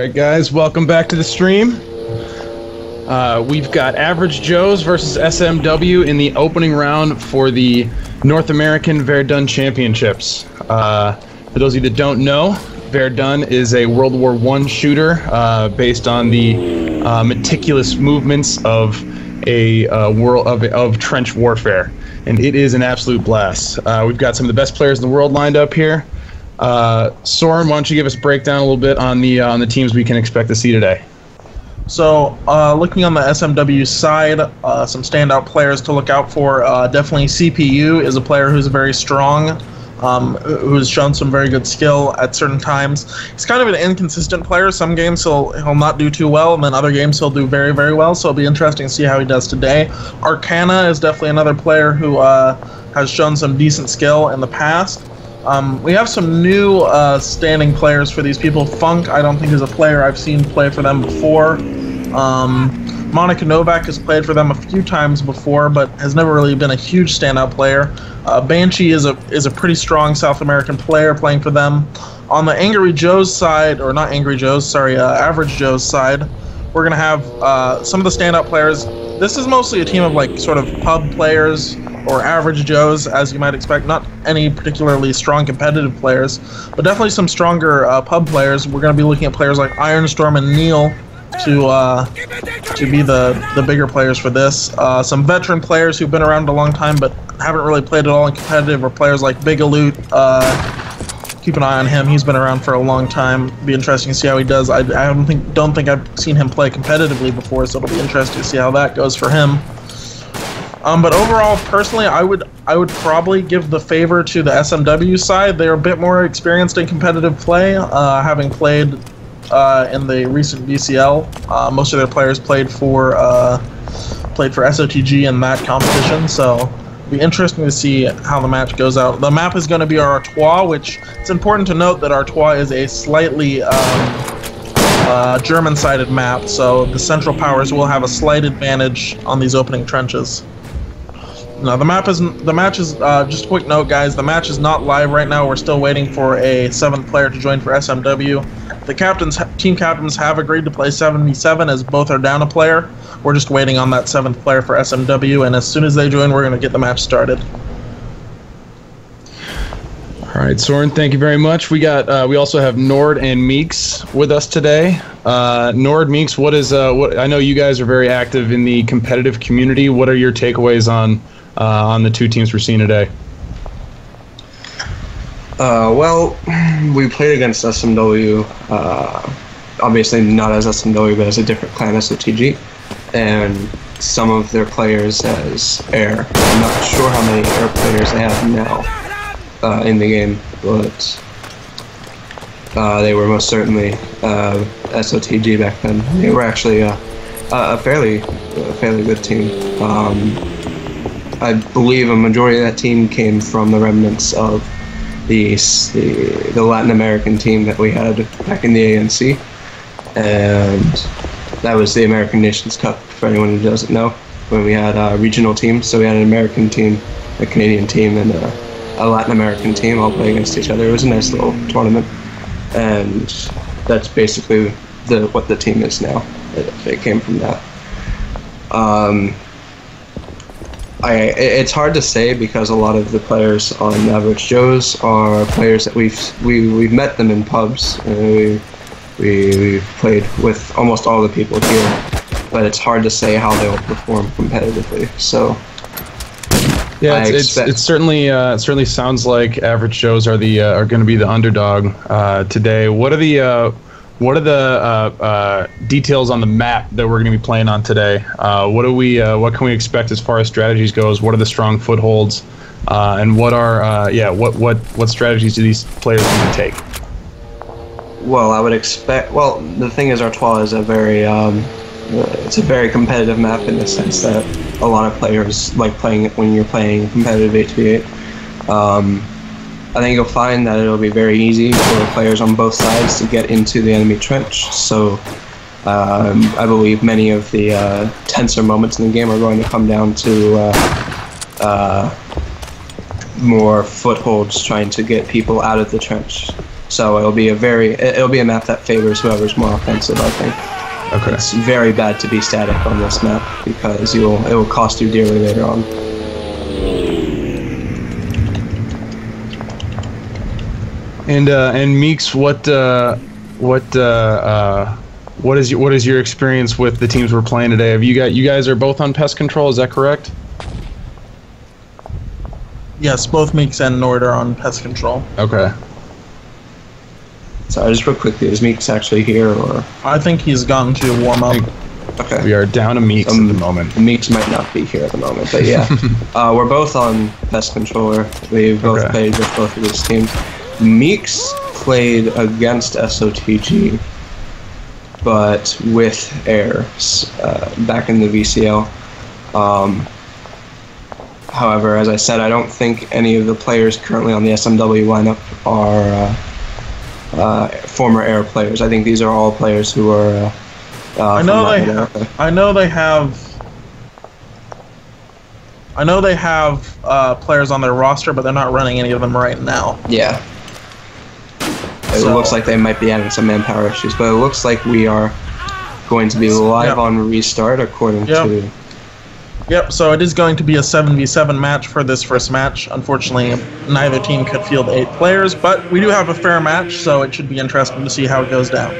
right, guys, welcome back to the stream. Uh, we've got Average Joe's versus SMW in the opening round for the North American Verdun Championships. Uh, for those of you that don't know, Verdun is a World War I shooter uh, based on the uh, meticulous movements of a uh, world of, of trench warfare, and it is an absolute blast. Uh, we've got some of the best players in the world lined up here. Uh, Soren, why don't you give us a breakdown a little bit on the uh, on the teams we can expect to see today? So, uh, looking on the SMW side, uh, some standout players to look out for. Uh, definitely, CPU is a player who's very strong, um, who's shown some very good skill at certain times. He's kind of an inconsistent player. Some games he'll he'll not do too well, and then other games he'll do very very well. So it'll be interesting to see how he does today. Arcana is definitely another player who uh, has shown some decent skill in the past. Um, we have some new uh, standing players for these people. Funk, I don't think is a player I've seen play for them before. Um, Monica Novak has played for them a few times before, but has never really been a huge standout player. Uh, Banshee is a is a pretty strong South American player playing for them. On the Angry Joe's side, or not Angry Joe's, sorry, uh, Average Joe's side, we're gonna have uh, some of the standout players. This is mostly a team of like sort of pub players or average Joes, as you might expect. Not any particularly strong competitive players, but definitely some stronger uh, pub players. We're going to be looking at players like Ironstorm and Neil to uh, to be the the bigger players for this. Uh, some veteran players who've been around a long time but haven't really played at all in competitive, or players like Big Alute. Uh, keep an eye on him. He's been around for a long time. Be interesting to see how he does. I, I don't think don't think I've seen him play competitively before, so it'll be interesting to see how that goes for him. Um, but overall, personally, I would I would probably give the favor to the SMW side. They're a bit more experienced in competitive play, uh, having played uh, in the recent VCL. Uh, most of their players played for uh, played for SOTG in that competition, so it'll be interesting to see how the match goes out. The map is going to be Artois, which it's important to note that Artois is a slightly um, uh, German-sided map, so the Central Powers will have a slight advantage on these opening trenches. No, the map is the match is uh, just a quick note, guys. The match is not live right now. We're still waiting for a seventh player to join for SMW. The captains, team captains, have agreed to play 77 as both are down a player. We're just waiting on that seventh player for SMW, and as soon as they join, we're going to get the match started. All right, Soren, thank you very much. We got uh, we also have Nord and Meeks with us today. Uh, Nord Meeks, what is uh, what? I know you guys are very active in the competitive community. What are your takeaways on uh, on the two teams we're seeing today? Uh, well, we played against SMW, uh, obviously not as SMW, but as a different clan SOTG, and some of their players as air. I'm not sure how many air players they have now uh, in the game, but uh, they were most certainly uh, SOTG back then. They were actually a, a fairly, a fairly good team. Um, I believe a majority of that team came from the remnants of the, the, the Latin American team that we had back in the ANC, and that was the American Nations Cup. For anyone who doesn't know, when we had uh, regional teams, so we had an American team, a Canadian team, and a, a Latin American team all play against each other. It was a nice little tournament, and that's basically the what the team is now. It, it came from that. Um, I, it's hard to say because a lot of the players on Average Joe's are players that we've we, we've met them in pubs. And we, we we've played with almost all the people here, but it's hard to say how they'll perform competitively. So. Yeah, it's, it's, it's, certainly uh, it certainly sounds like Average Joe's are the uh, are going to be the underdog uh, today. What are the uh, what are the uh, uh, details on the map that we're going to be playing on today? Uh, what do we? Uh, what can we expect as far as strategies goes? What are the strong footholds? Uh, and what are uh, yeah? What what what strategies do these players need to take? Well, I would expect. Well, the thing is, Artois is a very um, it's a very competitive map in the sense that a lot of players like playing it when you're playing competitive 8v8. Um, I think you'll find that it'll be very easy for the players on both sides to get into the enemy trench. So um, I believe many of the uh, tenser moments in the game are going to come down to uh, uh, more footholds trying to get people out of the trench. So it'll be a very it'll be a map that favors whoever's more offensive. I think Okay. it's very bad to be static on this map because you'll it will cost you dearly later on. And uh, and Meeks, what uh, what uh, uh, what is your, what is your experience with the teams we're playing today? Have you got you guys are both on pest control? Is that correct? Yes, both Meeks and Nord are on pest control. Okay. So just real quickly, is Meeks actually here or I think he's gotten to warm up. okay? We are down to Meeks Um, at the moment. Meeks might not be here at the moment, but yeah, uh, we're both on pest controller. We've both Okay. played with both of these teams. Meeks played against SOTG, but with Air uh, back in the VCL. Um, however, as I said, I don't think any of the players currently on the SMW lineup are uh, uh, former Air players. I think these are all players who are. Uh, uh, I know they Latin have. America. I know they have. I know they have uh, players on their roster, but they're not running any of them right now. Yeah. It So- looks like they might be having some manpower issues, but it looks like we are going to be live Yeah. on restart according Yeah. to. Yep. So it is going to be a seven v seven match for this first match. Unfortunately, neither team could field eight players, but we do have a fair match, so it should be interesting to see how it goes down.